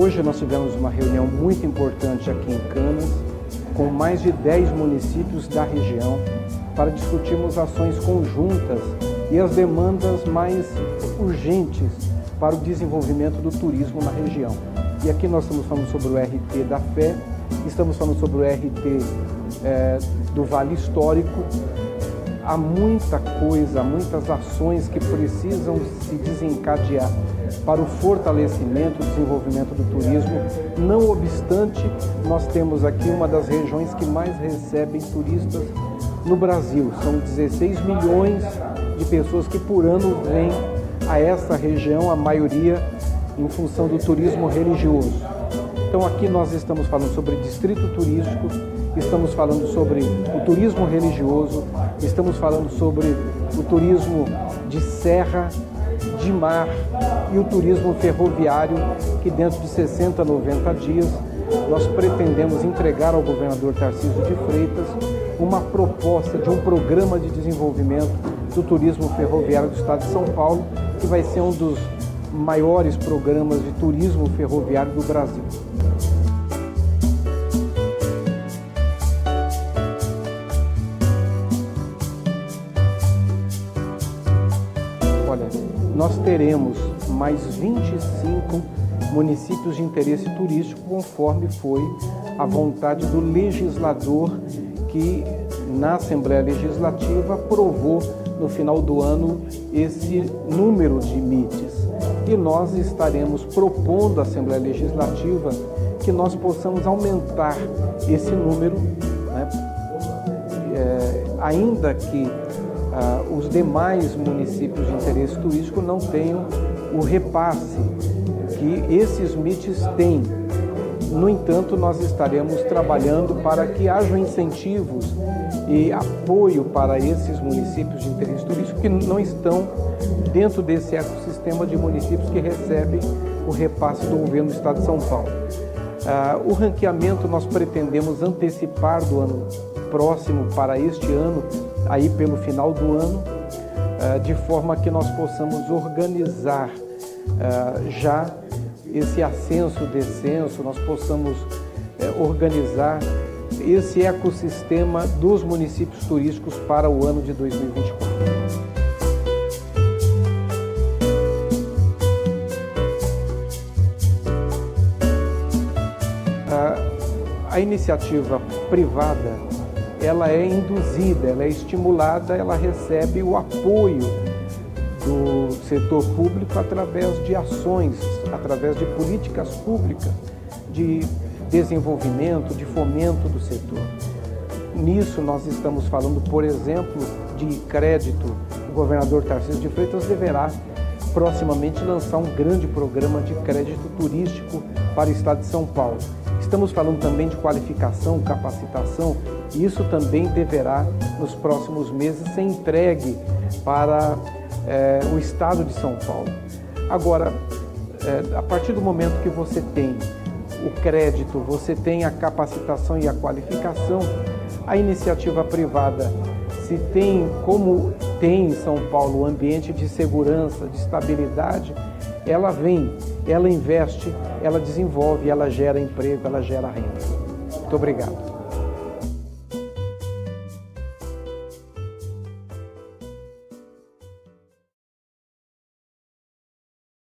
Hoje nós tivemos uma reunião muito importante aqui em Canas, com mais de 10 municípios da região, para discutirmos ações conjuntas e as demandas mais urgentes para o desenvolvimento do turismo na região. E aqui nós estamos falando sobre o RT da Fé, estamos falando sobre o RT é, do Vale Histórico. Há muita coisa, muitas ações que precisam se desencadear para o fortalecimento e desenvolvimento do turismo. Não obstante, nós temos aqui uma das regiões que mais recebem turistas no Brasil. São 16 milhões de pessoas que por ano vêm a essa região, a maioria em função do turismo religioso. Então aqui nós estamos falando sobre distrito turístico, estamos falando sobre o turismo religioso, estamos falando sobre o turismo de serra, de mar e o turismo ferroviário, que dentro de 60, 90 dias nós pretendemos entregar ao governador Tarcísio de Freitas uma proposta de um programa de desenvolvimento do turismo ferroviário do estado de São Paulo, que vai ser um dos maiores programas de turismo ferroviário do Brasil. Olha, nós teremos mais 25 municípios de interesse turístico, conforme foi a vontade do legislador que, na Assembleia Legislativa, aprovou no final do ano esse número de MITs. E nós estaremos propondo à Assembleia Legislativa que nós possamos aumentar esse número, né? é, ainda que ah, os demais municípios de interesse turístico não tenham o repasse que esses MITs têm. No entanto, nós estaremos trabalhando para que haja incentivos e apoio para esses municípios de interesse turístico que não estão dentro desse ecossistema de municípios que recebem o repasse do governo do Estado de São Paulo. Ah, o ranqueamento nós pretendemos antecipar do ano próximo para este ano, aí pelo final do ano, ah, de forma que nós possamos organizar ah, já esse ascenso, descenso, nós possamos eh, organizar esse ecossistema dos municípios turísticos para o ano de 2024. A iniciativa privada, ela é induzida, ela é estimulada, ela recebe o apoio do setor público através de ações, através de políticas públicas de desenvolvimento, de fomento do setor. Nisso nós estamos falando, por exemplo, de crédito. O governador Tarcísio de Freitas deverá proximamente lançar um grande programa de crédito turístico para o estado de São Paulo. Estamos falando também de qualificação, capacitação, e isso também deverá, nos próximos meses, ser entregue para é, o estado de São Paulo. Agora, é, a partir do momento que você tem o crédito, você tem a capacitação e a qualificação, a iniciativa privada, se tem, como tem em São Paulo, o ambiente de segurança, de estabilidade, ela vem, ela investe, ela desenvolve, ela gera emprego, ela gera renda. Muito obrigado.